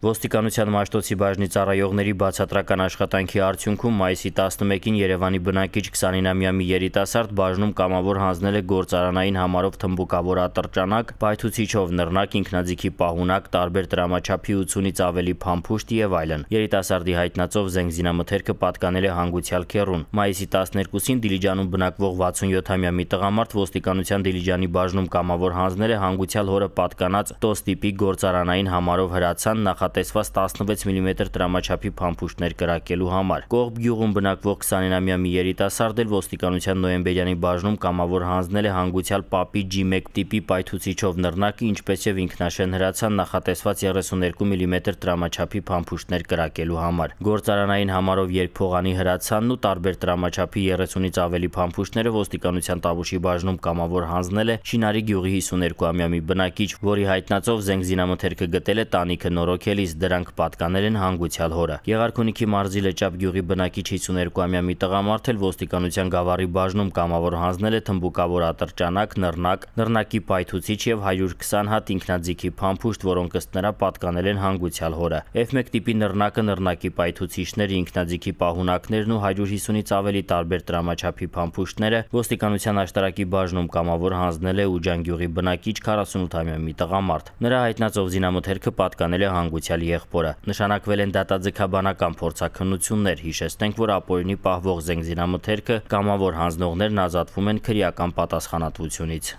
Ոստիկանության Մաշտոցի բաժնի ծառայողների բացատրական աշխատանքի արդյունքում մայիսի 11-ին Երևանի բնակիչ 29-ամյա մի երիտասարդ բաժնում կամավոր հանձնել է գործարանային համարով թմբուկավոր ատրճանակ, պայթուցիչով նռնակ, ինքնաձիգի պահունակ, տարբեր տրամաչափի 80-ից ավելի փամփուշտ եւ այլն։ Երիտասարդի հայտնածով զենք զինամթերքը պատկանել է հանգուցյալ քեռուն։ Մայիսի 12-ին Դիլիջանում բնակվող 67-ամյա մի տղամարդ ոստիկանության Դիլիջանի բաժնում կամավոր հանձնել է հանգուցյալ հորը պատկանած տոս տիպի գործարանային համարով հրացան նախ նախատեսված 16 մմ տրամաչափի փամփուշտներ կրակելու համար։ Կողբ գյուղում բնակվող 29-ամյա մի երիտասարդ էլ ոստիկանության նոյեմբերյանի բաժնում կամավոր հանձնել է հանգուցյալ Պապի G1 տիպի պայթուցիչով նռնակը, ինչպես եւ ինքնաշեն հրացան նախատեսված 32 մմ տրամաչափի փամփուշտներ կրակելու համար։ Գործարանային համարով երկփողանի հրացանն ու տարբեր տրամաչափի 30-ից ավելի փամփուշտները ոստիկանության Տավուշի բաժնում կամավոր հանձնել է Շինարի գյուղի 52-ամյա մի բնակիչ, որի հայտնածով զենք զինամթերքը գտել է տանիքը նորոգել ելիս դրանք պատկանել են հանգուցյալ հորը։ Եղարքունիքի մարզի Լճապ գյուղի բնակիչ 52-ամյա մի տղամարդ էլ ոստիկանության գավառի բաժնում կամավոր հանձնել է թմբուկավոր ատրճանակ, նռնակ, նռնակի պայթուցիչ եւ 120 հատ ինքնաձիգի փամփուշտ, որոնք ըստ նրա պատկանել են հանգուցյալ հորը։ F1 տիպի նռնակը, նռնակի պայթուցիչները, ինքնաձիգի պահունակներն ու 150-ից ավելի տարբեր տրամաչափի փամփուշտները ոստիկանության աշտարակի բաժնում կամավոր հանձնել է Ուջան գյուղի բնակիչ 48-ամյա մի տղամարդ։ Նրա հայտնածով զինամթերքը պատկանել է հանգուցյալ հանգուցյալ եղբորը։ Նշանակվել են դատաձգաբանական փորձաքննություններ, հիշեցնենք, որ ապօրինի պահվող զենգզինամթերքը կամավոր հանձնողներն ազատվում են քրեական պատասխանատվությունից։